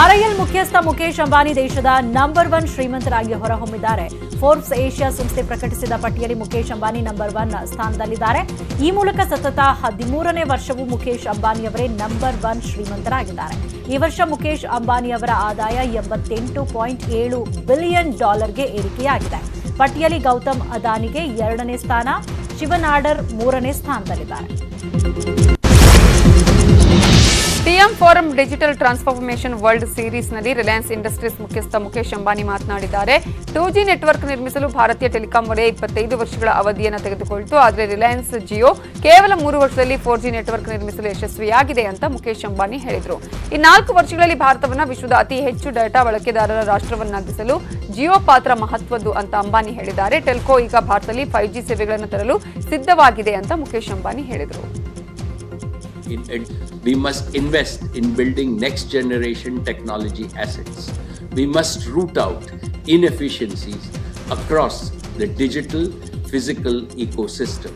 ಆರ್ಐಎಲ್ ಮುಖ್ಯಸ್ಥ ಮುಖೇಶ್ ಅಂಬಾನಿ ದೇಶದ number one ಶ್ರೀಮಂತರಾಗಿ ಹೊರಹೊಮ್ಮಿದ್ದಾರೆ. ಫೋರ್ಬ್ಸ್ ಏಷ್ಯಾ ಸಂಸ್ಥೆ ಪ್ರಕಟಿಸಿದ ಪಟ್ಟಿಯಲ್ಲಿ ಮುಖೇಶ್ ಅಂಬಾನಿ ನಂಬರ್ ಒನ್ ಸ್ಥಾನದಲ್ಲಿದ್ದಾರೆ. ಈ ಮೂಲಕ ಸತತ ಹದಿಮೂರನೇ ವರ್ಷವೂ ಮುಖೇಶ್ ಅಂಬಾನಿ ಅವರೇ ನಂಬರ್ ಒನ್ ಶ್ರೀಮಂತರಾಗಿದ್ದಾರೆ. ಈ ವರ್ಷ ಮುಖೇಶ್ ಅಂಬಾನಿ ಅವರ ಆದಾಯ ಎಂಬತ್ತೆಂಟು ಪಾಯಿಂಟ್ ಏಳು ಬಿಲಿಯನ್ ಡಾಲರ್ಗೆ ಏರಿಕೆಯಾಗಿದೆ. ಪಟ್ಟಿಯಲ್ಲಿ ಗೌತಮ್ ಅದಾನಿಗೆ ಎರಡನೇ ಸ್ಥಾನ, ಶಿವನಾಡರ್ ಮೂರನೇ ಸ್ಥಾನದಲ್ಲಿದ್ದಾರೆ. TM forum digital transformation world ಸೀರೀಸ್ನಲ್ಲಿ ರಿಲಯನ್ಸ್ ಇಂಡಸ್ಟ್ರೀಸ್ ಮುಖ್ಯಸ್ಥ ಮುಖೇಶ್ ಅಂಬಾನಿ ಮಾತನಾಡಿದ್ದಾರೆ. ಟೂ ಜಿ ನೆಟ್ವರ್ಕ್ ನಿರ್ಮಿಸಲು ಭಾರತೀಯ ಟೆಲಿಕಾಂ ವಲಯ ಇಪ್ಪತ್ತೈದು ವರ್ಷಗಳ ಅವಧಿಯನ್ನು ತೆಗೆದುಕೊಳ್ತು. ಆದರೆ ರಿಲಯನ್ಸ್ ಜಿಯೋ ಕೇವಲ ಮೂರು ವರ್ಷದಲ್ಲಿ ಫೋರ್ ಜಿ ನೆಟ್ವರ್ಕ್ ನಿರ್ಮಿಸಲು ಯಶಸ್ವಿಯಾಗಿದೆ ಅಂತ ಮುಖೇಶ್ ಅಂಬಾನಿ ಹೇಳಿದರು. ಈ ನಾಲ್ಕು ವರ್ಷಗಳಲ್ಲಿ ಭಾರತವನ್ನು ವಿಶ್ವದ ಅತಿ ಹೆಚ್ಚು ಡೇಟಾ ಬಳಕೆದಾರರ ರಾಷ್ಟ್ರವನ್ನಾಗಿಸಲು ಜಿಯೋ ಪಾತ್ರ ಮಹತ್ವದ್ದು ಅಂತ ಅಂಬಾನಿ ಹೇಳಿದ್ದಾರೆ. ಟೆಲ್ಕೋ ಈಗ ಭಾರತದಲ್ಲಿ ಫೈವ್ ಜಿ ಸೇವೆಗಳನ್ನು ತರಲು ಸಿದ್ಧವಾಗಿದೆ ಅಂತ ಮುಖೇಶ್ ಅಂಬಾನಿ ಹೇಳಿದರು. In, we must invest in building next generation technology assets. We must root out inefficiencies across the digital physical ecosystem.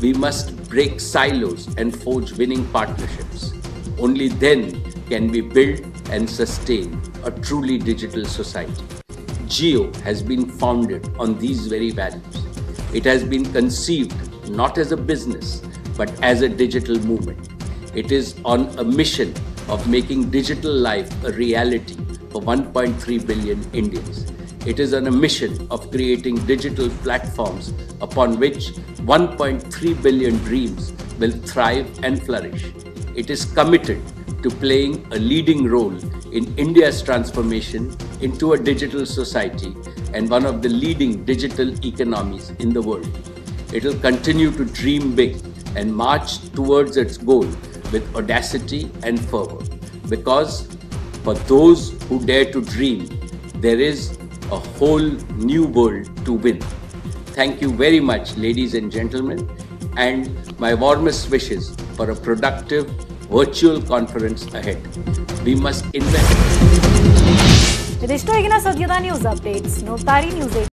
We must break silos and forge winning partnerships. Only then can we build and sustain a truly digital society. Jio has been founded on these very values. It has been conceived not as a business, but as a digital movement. It is on a mission of making digital life a reality for 1.3 billion Indians. It is on a mission of creating digital platforms upon which 1.3 billion dreams will thrive and flourish. It is committed to playing a leading role in India's transformation into a digital society and one of the leading digital economies in the world. It will continue to dream big and march towards its goal with audacity and fervor because for those who dare to dream, there is a whole new world to win. Thank you very much, ladies and gentlemen, and my warmest wishes for a productive virtual conference ahead. We must invest. News News